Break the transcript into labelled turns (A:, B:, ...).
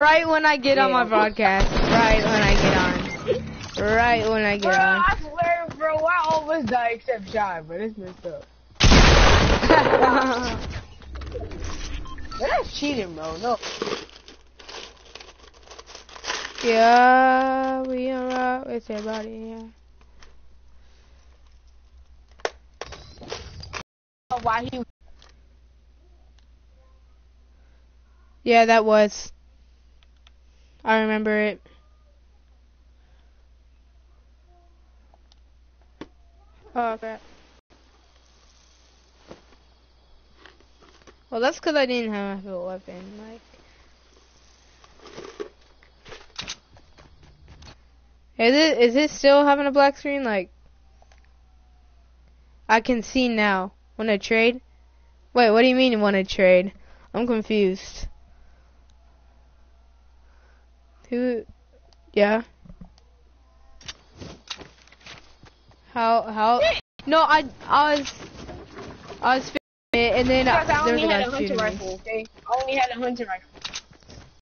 A: Right when I get on my broadcast. Right when I get on. Right when I get on
B: Bro,
A: on.
B: I swear, bro, I almost died except Shy, but it's messed up. That's cheating, bro. No.
A: yeah, we are right with everybody. Yeah.
B: Why he?
A: Yeah, that was. I remember it. Oh, crap. Well, that's because I didn't have a weapon. Like, is it is it still having a black screen? Like, I can see now. Want to trade? Wait, what do you mean to trade? I'm confused. Who? Yeah. How? How? No, I I was I was filming it and then
B: Because I
A: there was
B: only
A: a
B: had
A: guy
B: a hunter
A: shooting
B: rifle, okay? I only had a hunter rifle.